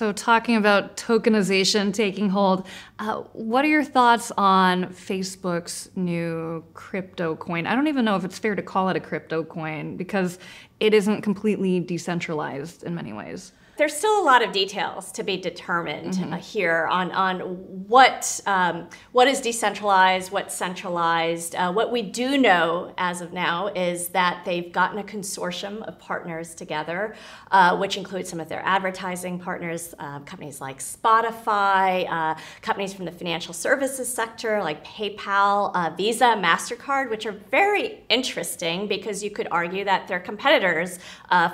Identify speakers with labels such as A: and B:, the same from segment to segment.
A: So, talking about tokenization taking hold, uh, what are your thoughts on Facebook's new crypto coin? I don't even know if it's fair to call it a crypto coin because it isn't completely decentralized in many ways
B: there's still a lot of details to be determined mm-hmm. uh, here on, on what, um, what is decentralized, what's centralized. Uh, what we do know as of now is that they've gotten a consortium of partners together, uh, which includes some of their advertising partners, uh, companies like Spotify, uh, companies from the financial services sector like PayPal, uh, Visa, MasterCard, which are very interesting because you could argue that they're competitors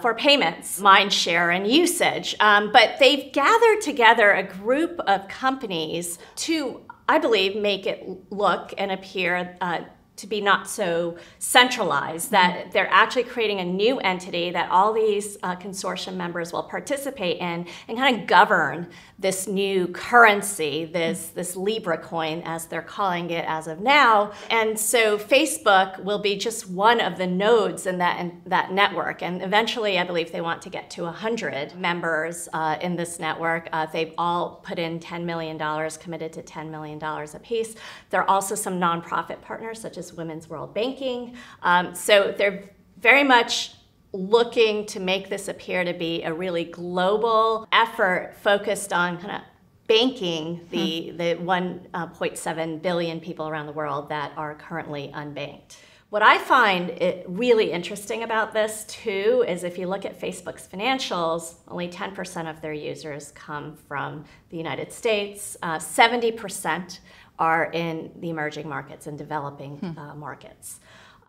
B: for payments, mind share, and usage. Um, but they've gathered together a group of companies to, I believe, make it look and appear uh, to be not so centralized, that mm-hmm. they're actually creating a new entity that all these uh, consortium members will participate in and kind of govern this new currency, this, this Libra coin, as they're calling it as of now. And so Facebook will be just one of the nodes in that, in that network. And eventually, I believe they want to get to 100 members uh, in this network. Uh, they've all put in $10 million, committed to $10 million apiece. There are also some nonprofit partners, such as Women's World Banking. Um, so they're very much looking to make this appear to be a really global effort focused on kind of banking the, hmm. the 1.7 billion people around the world that are currently unbanked. What I find it really interesting about this too is if you look at Facebook's financials, only 10% of their users come from the United States. Uh, 70% are in the emerging markets and developing hmm. uh, markets.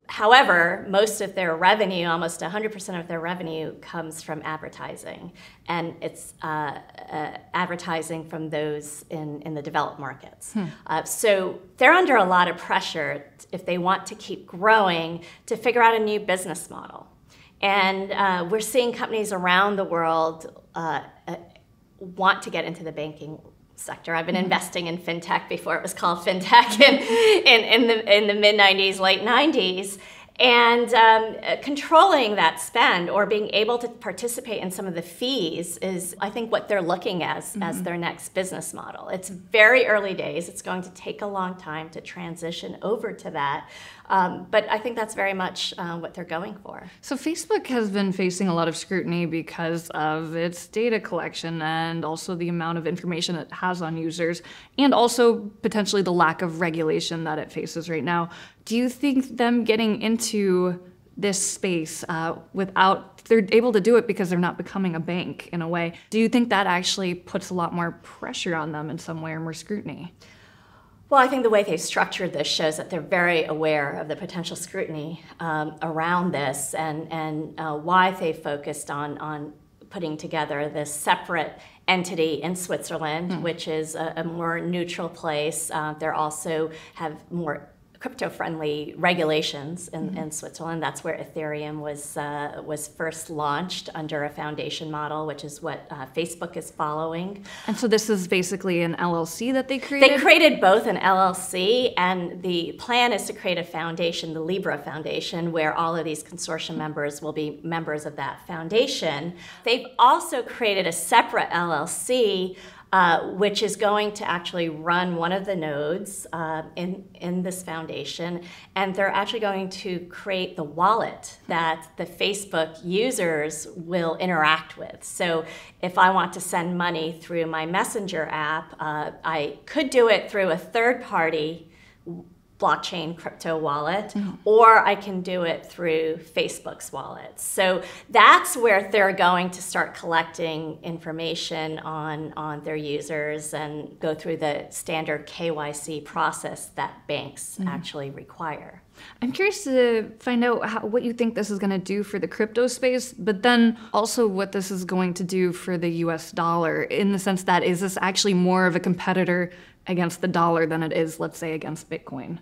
B: However, most of their revenue, almost 100% of their revenue, comes from advertising, and it's uh, uh, advertising from those in, in the developed markets. Hmm. Uh, so they're under a lot of pressure if they want to keep growing to figure out a new business model. And uh, we're seeing companies around the world uh, uh, want to get into the banking sector. I've been investing in fintech before it was called fintech in, in, in the, in the mid 90s, late 90s. And um, controlling that spend or being able to participate in some of the fees is, I think, what they're looking as mm-hmm. as their next business model. It's very early days. It's going to take a long time to transition over to that. Um, but I think that's very much uh, what they're going for.
A: So Facebook has been facing a lot of scrutiny because of its data collection and also the amount of information it has on users, and also potentially the lack of regulation that it faces right now. Do you think them getting into this space uh, without they're able to do it because they're not becoming a bank in a way. Do you think that actually puts a lot more pressure on them in some way or more scrutiny?
B: Well, I think the way they've structured this shows that they're very aware of the potential scrutiny um, around this and, and uh, why they focused on, on putting together this separate entity in Switzerland, mm. which is a, a, more neutral place. Uh, they also have more crypto-friendly regulations in, mm-hmm. in, Switzerland. That's where Ethereum was uh, was first launched under a foundation model, which is what uh, Facebook is following.
A: And so this is basically an LLC that they created.
B: They created both an LLC, and the plan is to create a foundation, the Libra Foundation, where all of these consortium members will be members of that foundation. They've also created a separate LLC uh, which is going to actually run one of the nodes uh, in, in this foundation. And they're actually going to create the wallet that the Facebook users will interact with. So if I want to send money through my Messenger app, uh, I could do it through a third party blockchain crypto wallet, mm-hmm. or I can do it through Facebook's wallet. So that's where they're going to start collecting information on, on their users and go through the standard KYC process that banks mm-hmm. actually require.
A: I'm curious to find out how, what you think this is going to do for the crypto space, but then also what this is going to do for the US dollar in the sense that is this actually more of a competitor against the dollar than it is, let's say, against Bitcoin?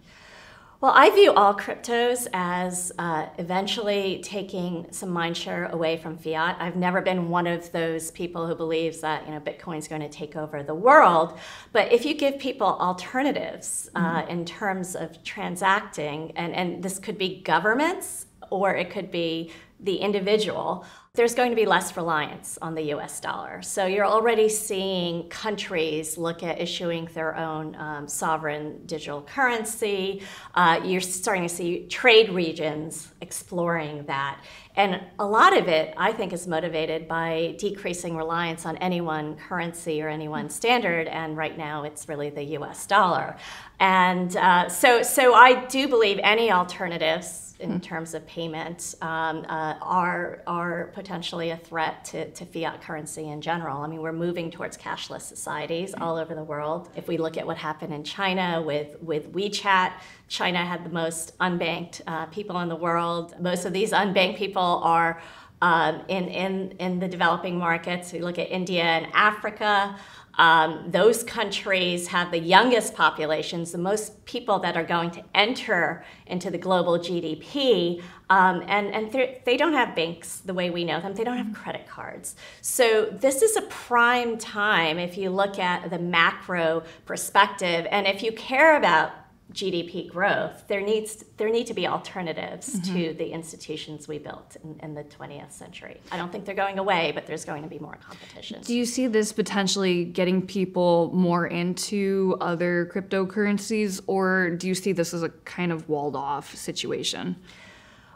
B: Well, I view all cryptos as uh, eventually taking some mindshare away from fiat. I've never been one of those people who believes that you know Bitcoin's going to take over the world. But if you give people alternatives uh, mm-hmm. in terms of transacting, and, and this could be governments or it could be the individual, there's going to be less reliance on the US dollar. So you're already seeing countries look at issuing their own um, sovereign digital currency. Uh, you're starting to see trade regions exploring that. And a lot of it, I think, is motivated by decreasing reliance on any one currency or any one standard. And right now, it's really the US dollar. And uh, so, so I do believe any alternatives in mm-hmm. terms of payment um, uh, are, are potentially a threat to, to fiat currency in general. I mean, we're moving towards cashless societies mm-hmm. all over the world. If we look at what happened in China with, with WeChat, China had the most unbanked uh, people in the world. Most of these unbanked people are um, in, in, in the developing markets. We look at India and Africa. Um, those countries have the youngest populations, the most people that are going to enter into the global GDP, um, and, and they don't have banks the way we know them. They don't have credit cards. So, this is a prime time if you look at the macro perspective, and if you care about GDP growth, there needs there need to be alternatives mm-hmm. to the institutions we built in, in, the 20th century. I don't think they're going away, but there's going to be more competition.
A: Do you see this potentially getting people more into other cryptocurrencies, or do you see this as a kind of walled off situation?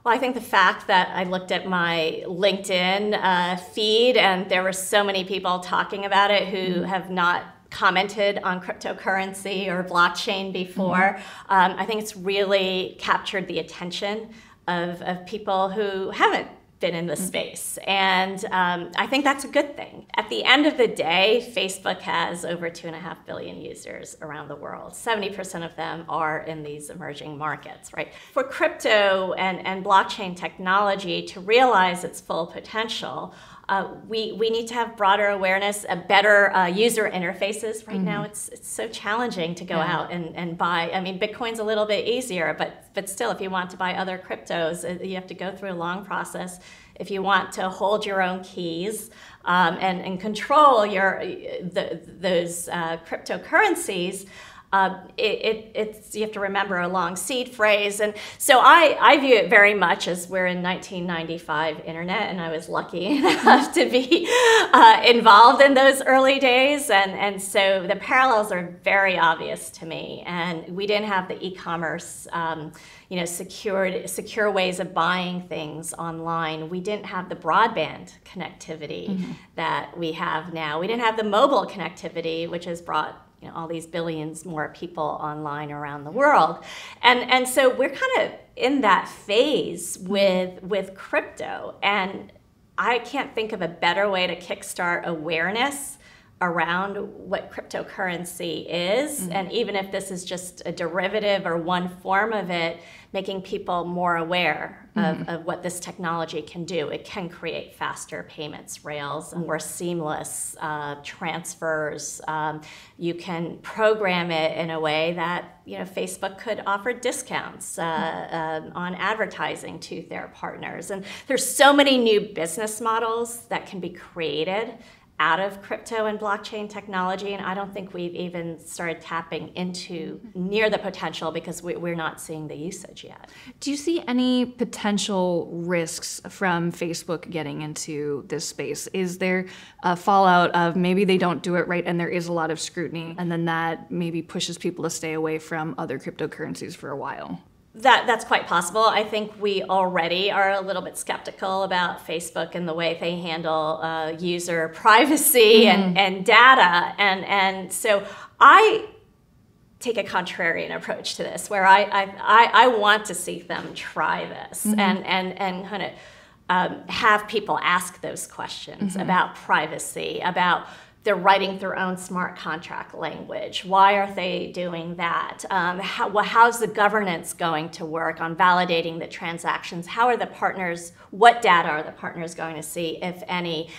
B: Well, I think the fact that I looked at my LinkedIn uh, feed and there were so many people talking about it who mm-hmm. have not commented on cryptocurrency or blockchain before. Mm-hmm. Um, I think it's really captured the attention of, of people who haven't been in the mm-hmm. space. And um, I think that's a good thing. At the end of the day, Facebook has over two and a half billion users around the world. 70% of them are in these emerging markets, right? For crypto and, and blockchain technology to realize its full potential, uh, we, we need to have broader awareness, a better uh, user interfaces. Right mm-hmm. now, it's, it's so challenging to go yeah. out and, and buy. I mean, Bitcoin's a little bit easier, but, but still, if you want to buy other cryptos, uh, you have to go through a long process. If you want to hold your own keys um, and, and control your, the, those uh, cryptocurrencies, uh, it, it, it's you have to remember a long seed phrase, and so I, I view it very much as we're in 1995 internet, and I was lucky enough to be uh, involved in those early days, and and so the parallels are very obvious to me. And we didn't have the e-commerce, um, you know, secured secure ways of buying things online. We didn't have the broadband connectivity mm-hmm. that we have now. We didn't have the mobile connectivity, which has brought you know, all these billions more people online around the world. And, and so we're kind of in that phase with, with crypto. And I can't think of a better way to kickstart awareness around what cryptocurrency is. Mm-hmm. And even if this is just a derivative or one form of it, making people more aware mm-hmm. of, of what this technology can do. It can create faster payments rails, more seamless uh, transfers. Um, you can program it in a way that you know Facebook could offer discounts uh, uh, on advertising to their partners. And there's so many new business models that can be created out of crypto and blockchain technology, and I don't think we've even started tapping into mm-hmm. near the potential because we, are not seeing the usage yet.
A: Do you see any potential risks from Facebook getting into this space? Is there a fallout of maybe they don't do it right and there is a lot of scrutiny, and then that maybe pushes people to stay away from other cryptocurrencies for a while?
B: That that's quite possible. I think we already are a little bit skeptical about Facebook and the way they handle uh, user privacy mm-hmm. and, and data, and and so I take a contrarian approach to this, where I I, I, I want to see them try this mm-hmm. and and and kind of um, have people ask those questions mm-hmm. about privacy, about they're writing their own smart contract language. Why are they doing that? Um, how, well, how's the governance going to work on validating the transactions? How are the partners, what data are the partners going to see, if any?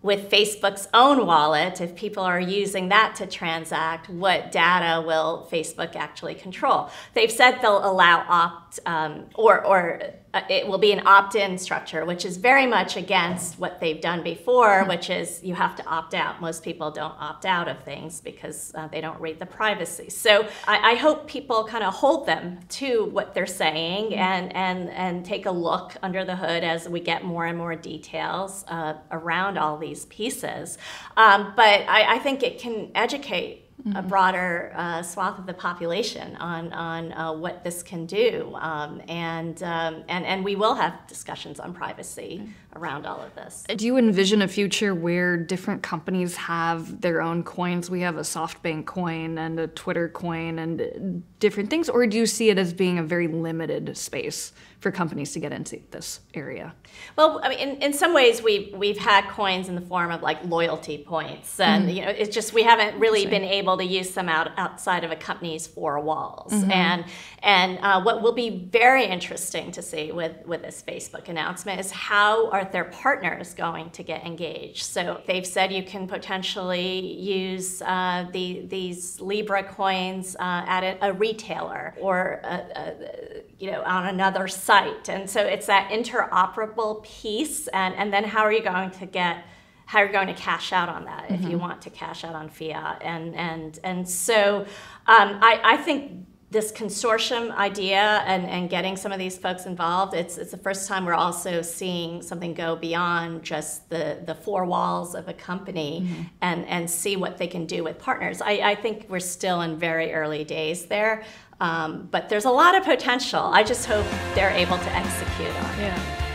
B: With Facebook's own wallet, if people are using that to transact, what data will Facebook actually control? They've said they'll allow opt um, or, or uh, it will be an opt-in structure, which is very much against what they've done before, mm-hmm. which is you have to opt out. Most people don't opt out of things because uh, they don't read the privacy. So I, I hope people kind of hold them to what they're saying mm-hmm. and and and take a look under the hood as we get more and more details uh, around all these pieces. Um, but I, I think it can educate mm-hmm. a broader uh, swath of the population on on uh, what this can do, um, and um, and and we will have discussions on privacy mm-hmm. around all of this.
A: Do you envision a future where different companies have their own coins? We have a SoftBank coin and a Twitter coin and different things, or do you see it as being a very limited space? for companies to get into this area?
B: Well, I mean, in, in some ways, we've we've had coins in the form of like loyalty points, and mm you know, it's just we haven't really been able to use them out outside of a company's four walls. Mm-hmm. And and uh, what will be very interesting to see with with this Facebook announcement is how are their partners going to get engaged? So they've said you can potentially use uh, the these Libra coins uh, at a, a, retailer or a, a, you know on another site. And so it's that interoperable piece. And, and then how are you going to get how you're going to cash out on that mm-hmm. if you mm-hmm. want to cash out on fiat. And and and so um, I, I think this consortium idea and, and getting some of these folks involved, it's, it's the first time we're also seeing something go beyond just the, the four walls of a company mm-hmm. and, and see what they can do with partners. I, I think we're still in very early days there. Um, but there's a lot of potential. I just hope they're able to execute on it.
A: Yeah.